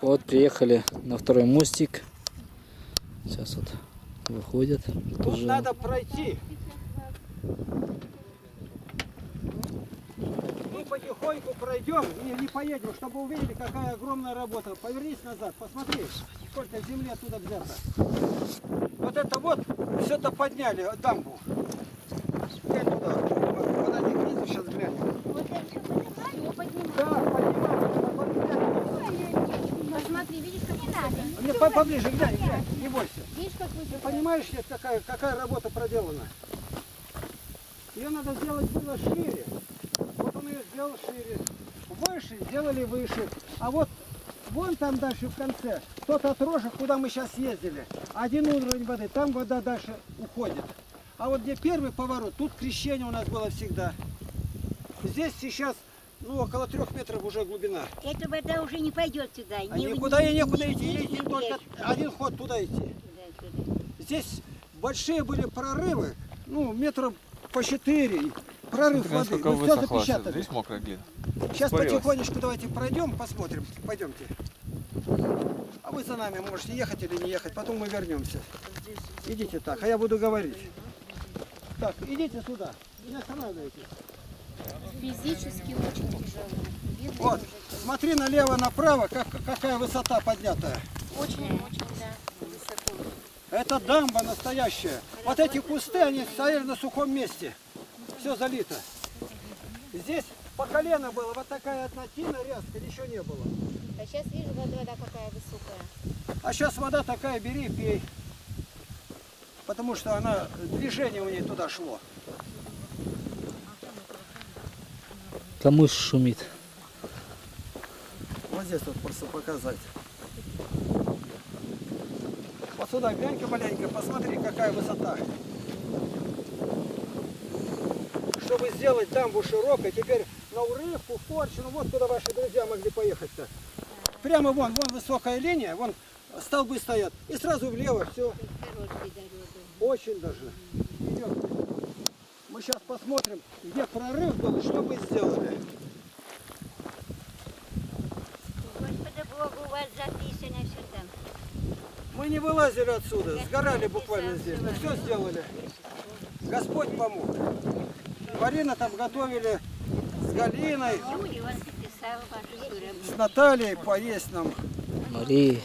Вот приехали на второй мостик. Сейчас вот выходят. Тут Тоже надо пройти. Мы потихоньку пройдем и не поедем, чтобы увидели, какая огромная работа. Повернись назад, посмотри, сколько земли оттуда взято. Вот это вот, все это подняли, дамбу. Глянь туда. Подойди к низу, сейчас глянем. Вот это все поднимали, мы поднимали. Да, поднимали. Вот глянь. Посмотри, видишь, как не надо. Поближе, глянь, глянь, не бойся. Видишь, как Ты высоко? понимаешь, какая, какая работа проделана? Ее надо сделать было шире. Вот он ее сделал шире. Выше сделали выше. А вот вон там дальше в конце, тот отрожек, куда мы сейчас ездили, один уровень воды, там вода дальше уходит. А вот где первый поворот, тут крещение у нас было всегда. Здесь сейчас ну, около трех метров уже глубина. Эта вода уже не пойдет сюда. А Не- никуда и не- некуда не- идти. не- Идти не только один ход туда идти. Туда, сюда. Здесь большие были прорывы, ну, метров по 4, прорыв Смотри, воды. Ну, все запечатали. Здесь мокрая глина. Сейчас испарилась. потихонечку давайте пройдем, посмотрим. Пойдемте. А вы за нами можете ехать или не ехать, потом мы вернемся. Идите так, а я буду говорить. Так, идите сюда, не останавливайтесь. Физически очень тяжело. Видно Вот, смотри налево-направо, как, какая высота поднятая. Очень, очень, да, высоко. Это дамба настоящая. Вот эти кусты, они стояли на сухом месте. Все залито. Здесь по колено было, вот такая одна тина ряска, ничего не было. А сейчас вижу, вода, вода какая высокая. А сейчас вода такая, бери и пей. Потому что она, движение у ней туда шло. Камыш шумит. Вот здесь вот просто показать. Вот сюда глянь-ка маленько, посмотри, какая высота. Чтобы сделать дамбу широкой, теперь на урывку, в Порчину, вот куда ваши друзья могли поехать-то. Прямо вон, вон высокая линия, вон столбы стоят. И сразу влево, все, очень даже. Мы сейчас посмотрим, где прорыв был и что мы сделали. Господи Богу, у вас записано все там. Мы не вылазили отсюда, сгорали буквально здесь. Мы все сделали. Господь помог. Марина там готовили с Галиной, суру. с Натальей поесть нам. Мария.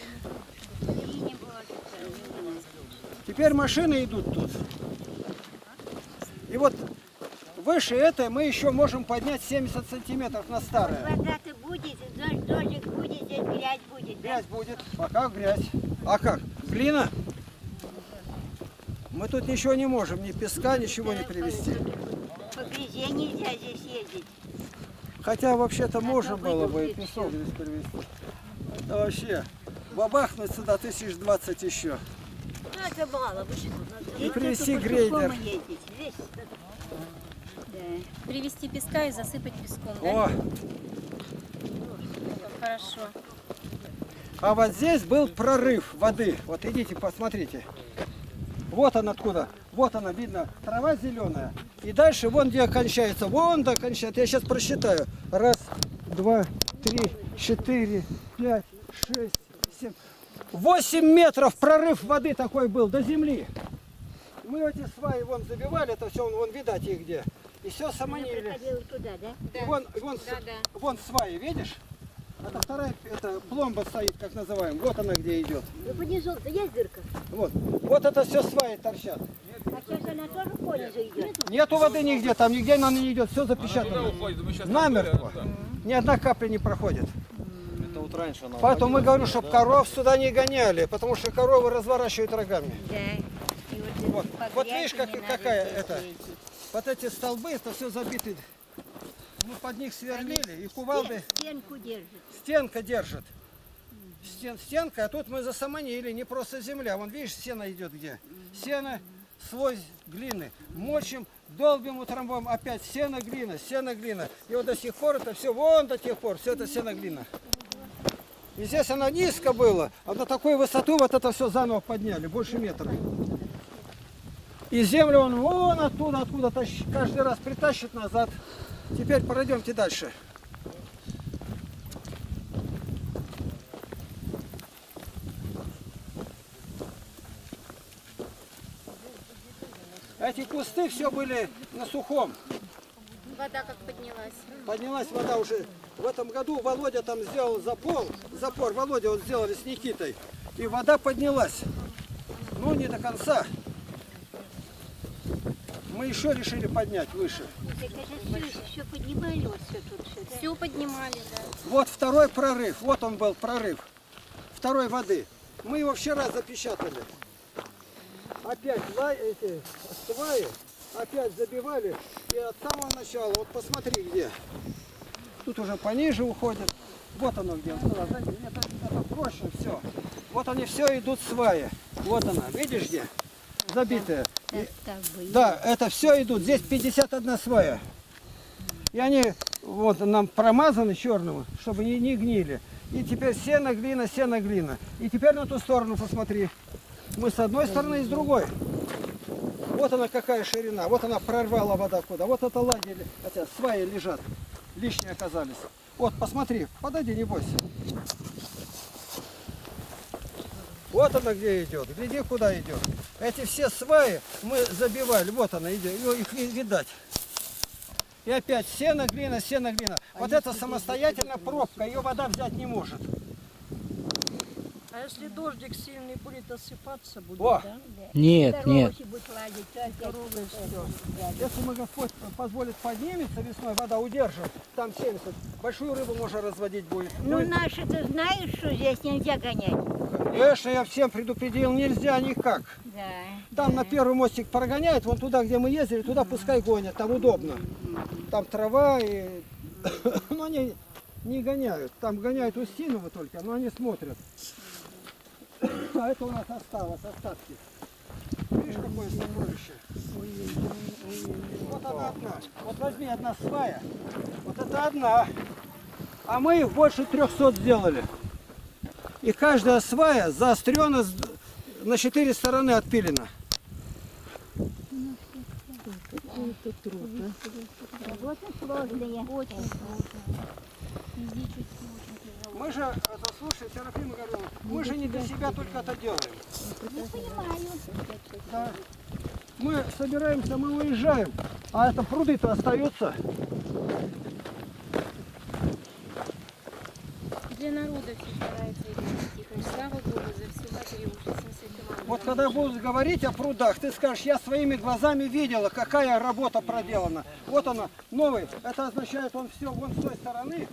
Теперь машины идут тут. И вот выше этой мы еще можем поднять 70 сантиметров на старое. Вода-то будет, дождь, дождик будет, здесь грязь будет. да? Грязь будет. Пока грязь. А как? Глина? Мы тут ничего не можем, ни песка, ничего не привезти. По грязи нельзя здесь ездить. Хотя вообще-то можно выйду было бы и песок здесь привезти. Это вообще бабахнуть сюда тысяч двадцать еще. Ну, это мало, вы что? И привезти грейдер. Да. Привезти песка и засыпать песком, да? О, Хорошо. а вот здесь был прорыв воды. Вот идите, посмотрите. Вот она откуда. Вот она, видно, трава зеленая. И дальше вон где кончается. Вон до кончается. Я сейчас просчитаю. Раз, два, три, четыре, пять, шесть, семь. Восемь метров прорыв воды такой был до земли. Мы эти сваи вон забивали, это все, вон видать их где. И все саманили. Туда, да? И вон, вон, с- вон сваи, видишь? Это вторая, это пломба стоит, как называем. Вот она где идет. Ну, понизу-то есть дырка? Вот. Вот это все сваи торчат. А сейчас она тоже понизу идет? Нету воды нигде, там нигде она не идет, все запечатано. Намертво. Ни одна капля не проходит. Это вот раньше она Поэтому мы говорим, чтобы коров сюда не гоняли, потому что коровы разворачивают рогами. Да. И Вот. Вот грязи видишь, как- какая это? Вот эти столбы, это все забиты. Мы под них сверлили, и кувалды Стенку держит. стенка держит. Стен, стенка, а тут мы засаманили, не просто земля. Вон видишь, сено идет где? Сено, слой глины. Мочим, долбим, утрамбуем, опять сено, глина, сено, глина. И вот до сих пор это все, вон до тех пор, все это сено, глина. И здесь оно низко было, а на такую высоту вот это все заново подняли, больше метра. И землю он вон оттуда, откуда тащ... каждый раз притащит назад. Теперь пройдемте дальше. Эти кусты все были на сухом. Вода как поднялась. Поднялась вода уже. В этом году Володя там сделал запор. Запор Володя вот сделали с Никитой. И вода поднялась. но не до конца. Мы еще решили поднять выше. Все, поднимали вот все тут все, да? Все поднимали, да. Вот второй прорыв. Вот он был прорыв. Второй воды. Мы его вчера запечатали. Опять лай, эти сваи, опять забивали. И от самого начала, вот посмотри где. Тут уже пониже уходит. Вот оно где. Вот оно, знаете, это, это проще все. Вот они все идут сваи. Вот она. Видишь где? Забитая. И- да, это все идут. Здесь 51 свая. И они вот нам промазаны черного, чтобы не, не гнили. И теперь сено, глина, сено, глина. И теперь на ту сторону посмотри. Мы с одной стороны и с другой. Вот она какая ширина. Вот она прорвала вода куда. Вот это лагерь, хотя сваи лежат. Лишние оказались. Вот, посмотри. Подойди, не бойся. Вот она где идет. Гляди, куда идет. Эти все сваи мы забивали. Вот она идет. Их ви- видать. И опять сено, глина, сено, глина. Вот это самостоятельно пробка. Ее вода взять не может. А если дождик сильный будет осыпаться, будет, О! да? Нет, нет. Будут ладить, все. Если мы Господь позволит поднимется весной, вода удержит, там 70, большую рыбу можно разводить будет. Ну, Будет. наши, ты знаешь, что здесь нельзя гонять? Конечно, я всем предупредил, нельзя никак. Да. Там на первый мостик прогоняет, вон туда, где мы ездили, туда пускай гонят, там удобно. Там трава и... Но они не гоняют. Там гоняют Устинова только, но они смотрят. А это у нас осталось, остатки. Видишь, какое сокровище? Вот она одна. Вот возьми одна свая. Вот это одна. А мы их больше 300 сделали. И каждая свая заострена на четыре стороны отпилена. Работы сложные. Очень Мы же, это, слушай, Серафима Горлова, мы же не для себя только это делаем. Я понимаю. Да. Мы собираемся, мы уезжаем, а это пруды-то остаются. Для народа все старается Ирина Тихоновна. Слава Богу, за уже 70 Вот когда будут говорить о прудах, ты скажешь, я своими глазами видела, какая работа проделана. Вот она, новый. Это означает, он все вон с той стороны.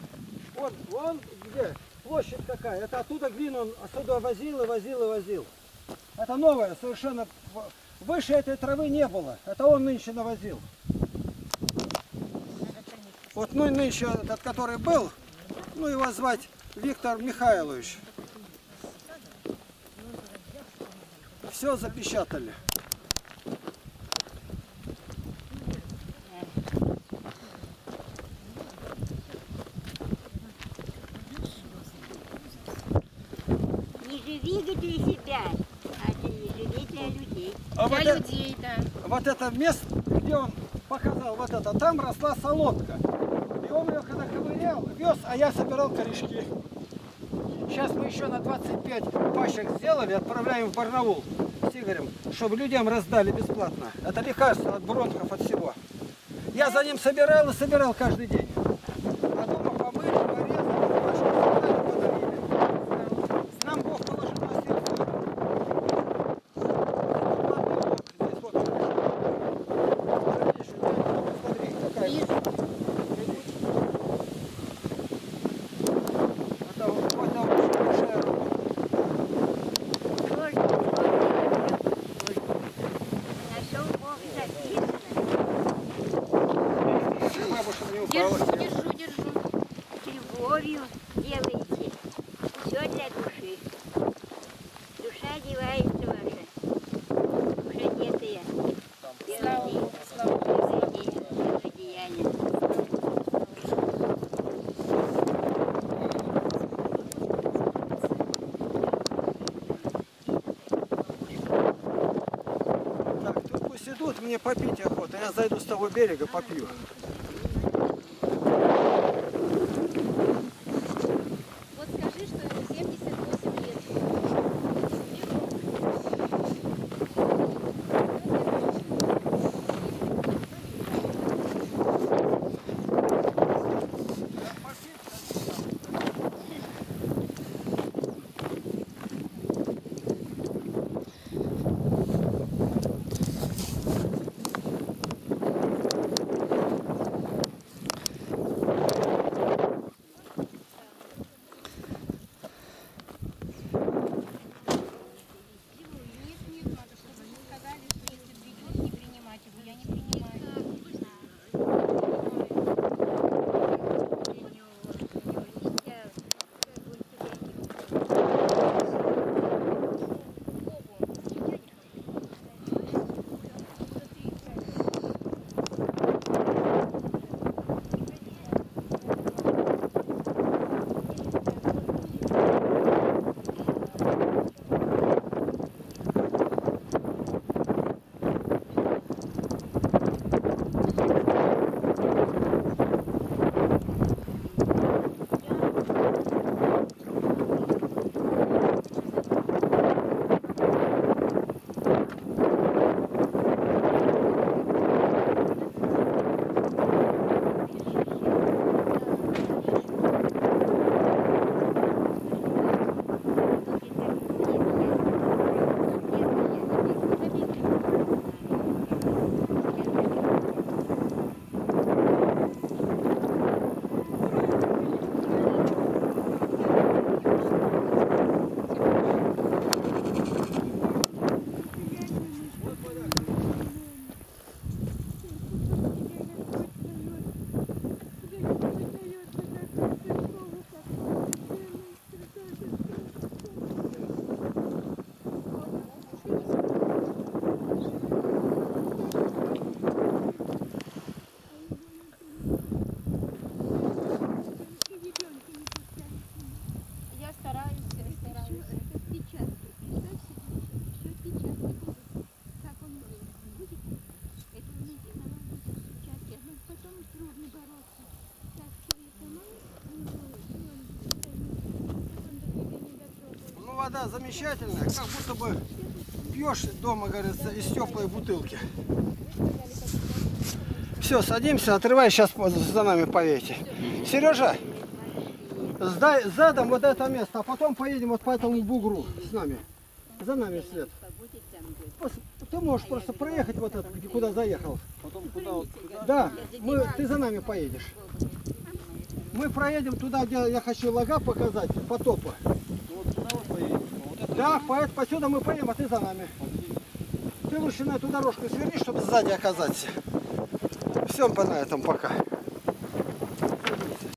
Вот, вон где, площадь какая. Это оттуда глину он отсюда возил и возил и возил. Это новое, совершенно. Выше этой травы не было. Это он нынче навозил. Вот ну нынче этот, который был, ну его звать Виктор Михайлович. Все запечатали. Для себя, а для людей. А вот, Для э- людей, да. вот это место, где он показал вот это, там росла солодка. И он ее когда ковырял, вез, а я собирал корешки. Сейчас мы еще на 25 пачек сделали, отправляем в Барнаул с Игорем, чтобы людям раздали бесплатно. Это лекарство от бронхов, от всего. Я за ним собирал и собирал каждый день. А дома помыли, порезали, нашему солдату подарили. Нам Бог положил на сердце. Здесь вот он. Видишь, смотри, какая Вижу. Это вот вот там очень большая работа. Нашел Бог записано. Бабушка не упала. Держу, держу, держу. С любовью делайте. Все для души. Душа одевается ваша. Душа одеяние. Так, тут пусть идут, мне попить охота. Я зайду с того берега, попью. Вода замечательная, как будто бы пьешь дома, говорится, из теплой бутылки. Все, садимся, отрывай, сейчас за нами поедете. Сережа, сдай задом вот это место, а потом поедем вот по этому бугру с нами. За нами след. Ты можешь просто проехать вот это, где- куда заехал. Потом куда вот Да, мы, ты за нами поедешь. Мы проедем туда, где я хочу лага показать, потопа. ну, вот куда вы поедете? Вот это Да, по, посюда мы поедем, а ты за нами. Ты лучше на эту дорожку сверни, чтобы сзади оказаться. Все, по на этом пока.